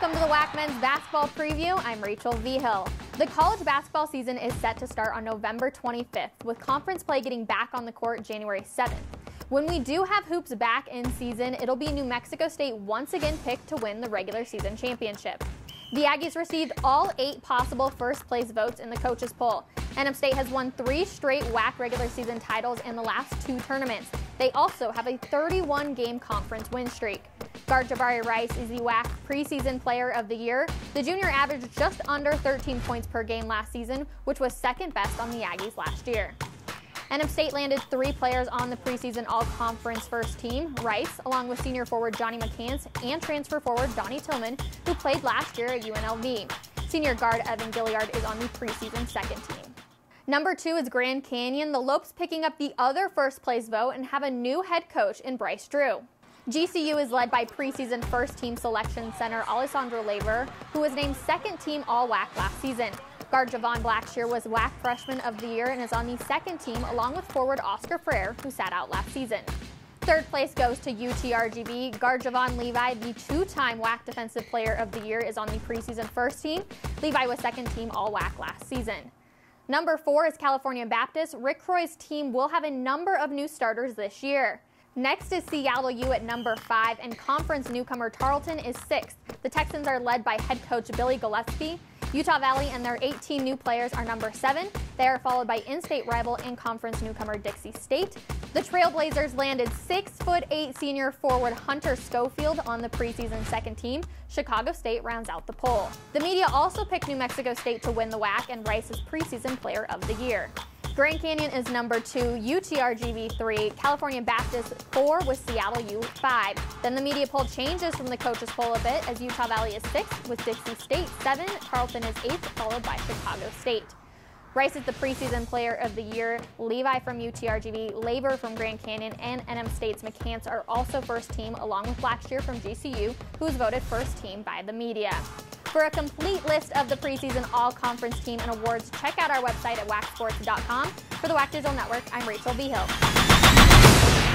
Welcome to the WAC Men's Basketball Preview. I'm Rachel Vigil. The college basketball season is set to start on November 25th, with conference play getting back on the court January 7th. When we do have hoops back in season, it'll be New Mexico State once again picked to win the regular season championship. The Aggies received all eight possible first place votes in the coaches poll. NM State has won three straight WAC regular season titles in the last two tournaments. They also have a 31 game conference win streak. Guard Jabari Rice is the WAC preseason player of the year. The junior averaged just under 13 points per game last season, which was second best on the Aggies last year. NM State landed three players on the preseason all-conference first team, Rice, along with senior forward Johnny McCants and transfer forward Donnie Tillman, who played last year at UNLV. Senior guard Evan Gilliard is on the preseason second team. Number two is Grand Canyon. The Lopes picking up the other first place vote and have a new head coach in Bryce Drew. GCU is led by preseason first team selection center Alessandro Lever, who was named second team All WAC last season. Guard Javon Blacksher was WAC Freshman of the Year and is on the second team along with forward Oscar Frayer, who sat out last season. Third place goes to UTRGV. Guard Javon Levi, the two-time WAC Defensive Player of the Year, is on the preseason first team. Levi was second team All-WAC last season. Number four is California Baptist. Rick Croy's team will have a number of new starters this year. Next is Seattle U at number five, and conference newcomer Tarleton is sixth. The Texans are led by head coach Billy Gillispie. Utah Valley and their 18 new players are number seven. They are followed by in-state rival and conference newcomer Dixie State. The Trailblazers landed six foot eight senior forward Hunter Schofield on the preseason second team. Chicago State rounds out the poll. The media also picked New Mexico State to win the WAC and Rice's preseason player of the year. Grand Canyon is number two, UTRGV three, California Baptist four with Seattle U five. Then the media poll changes from the coaches poll a bit as Utah Valley is sixth with Dixie State seven, Tarleton is eighth, followed by Chicago State. Rice is the preseason player of the year. Levi from UTRGV, Lever from Grand Canyon, and NM State's McCants are also first team, along with Blacksher from GCU, who was voted first team by the media. For a complete list of the preseason all-conference team and awards, check out our website at wacsports.com. For the WAC Digital Network, I'm Rachel Vigil.